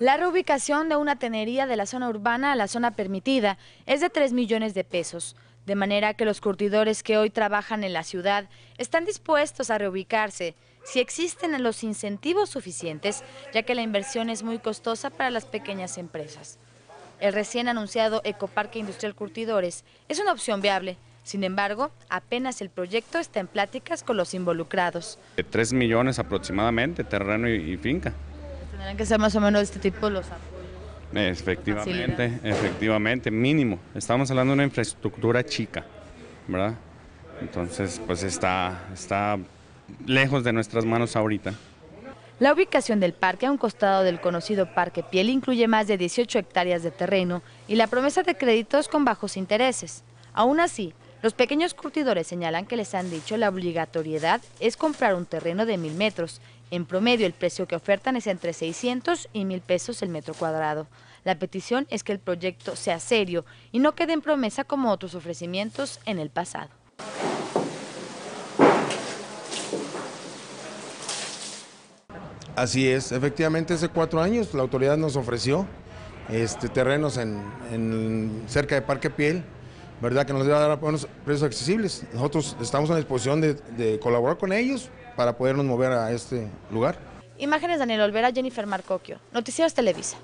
La reubicación de una tenería de la zona urbana a la zona permitida es de 3 millones de pesos, de manera que los curtidores que hoy trabajan en la ciudad están dispuestos a reubicarse si existen los incentivos suficientes, ya que la inversión es muy costosa para las pequeñas empresas. El recién anunciado Ecoparque Industrial Curtidores es una opción viable, sin embargo, apenas el proyecto está en pláticas con los involucrados. 3 millones aproximadamente, terreno y, y finca. Tendrán que ser más o menos de este tipo los apoyos. Efectivamente, efectivamente, mínimo. Estamos hablando de una infraestructura chica, ¿verdad? Entonces, pues está, está lejos de nuestras manos ahorita. La ubicación del parque a un costado del conocido Parque Piel incluye más de 18 hectáreas de terreno y la promesa de créditos con bajos intereses. Aún así, los pequeños curtidores señalan que les han dicho la obligatoriedad es comprar un terreno de mil metros. En promedio, el precio que ofertan es entre 600 y mil pesos el metro cuadrado. La petición es que el proyecto sea serio y no quede en promesa como otros ofrecimientos en el pasado. Así es, efectivamente hace cuatro años la autoridad nos ofreció este, terrenos en cerca de Parque Piel ¿verdad? Que nos debe dar buenos precios accesibles. Nosotros estamos la disposición de, colaborar con ellos para podernos mover a este lugar. Imágenes Daniel Olvera, Jennifer Marcocchio, Noticias Televisa.